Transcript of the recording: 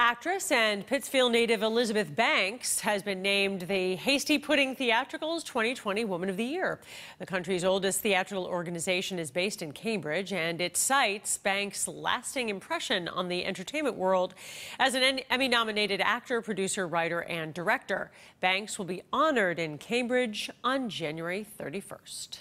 Actress and Pittsfield native Elizabeth Banks has been named the Hasty Pudding Theatricals 2020 Woman of the Year. The country's oldest theatrical organization is based in Cambridge, and it cites Banks' lasting impression on the entertainment world as an Emmy nominated actor, producer, writer, and director. Banks will be honored in Cambridge on January 31st.